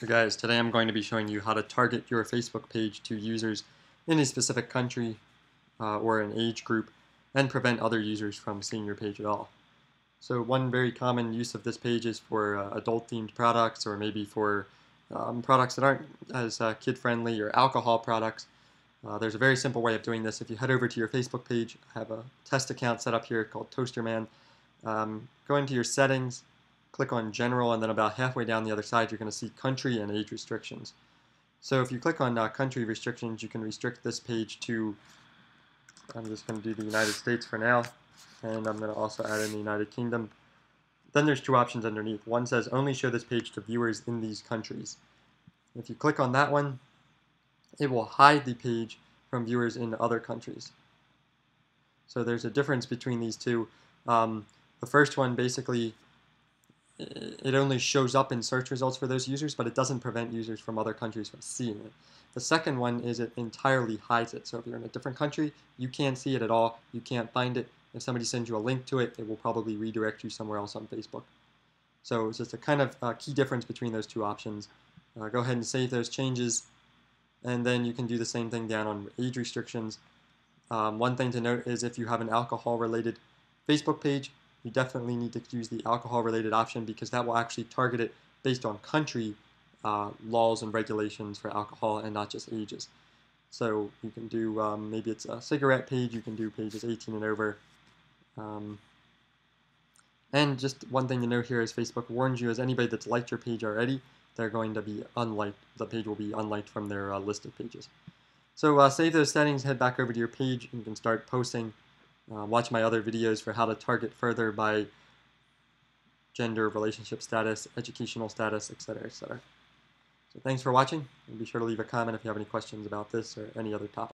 Hey guys, today I'm going to be showing you how to target your Facebook page to users in a specific country uh, or an age group and prevent other users from seeing your page at all. So one very common use of this page is for uh, adult-themed products or maybe for um, products that aren't as uh, kid-friendly or alcohol products. Uh, there's a very simple way of doing this. If you head over to your Facebook page, I have a test account set up here called Toasterman. Um, go into your settings, click on general and then about halfway down the other side you're going to see country and age restrictions. So if you click on uh, country restrictions you can restrict this page to, I'm just going to do the United States for now and I'm going to also add in the United Kingdom. Then there's two options underneath. One says only show this page to viewers in these countries. If you click on that one it will hide the page from viewers in other countries. So there's a difference between these two. Um, the first one basically it only shows up in search results for those users, but it doesn't prevent users from other countries from seeing it. The second one is it entirely hides it. So if you're in a different country, you can't see it at all. You can't find it. If somebody sends you a link to it, it will probably redirect you somewhere else on Facebook. So it's just a kind of uh, key difference between those two options. Uh, go ahead and save those changes, and then you can do the same thing down on age restrictions. Um, one thing to note is if you have an alcohol-related Facebook page, you definitely need to use the alcohol related option because that will actually target it based on country uh, laws and regulations for alcohol and not just ages. So you can do, um, maybe it's a cigarette page, you can do pages 18 and over. Um, and just one thing to note here is Facebook warns you as anybody that's liked your page already, they're going to be unliked, the page will be unliked from their uh, list of pages. So uh, save those settings, head back over to your page, and you can start posting uh, watch my other videos for how to target further by gender, relationship status, educational status, etc., etc. So thanks for watching, and be sure to leave a comment if you have any questions about this or any other topic.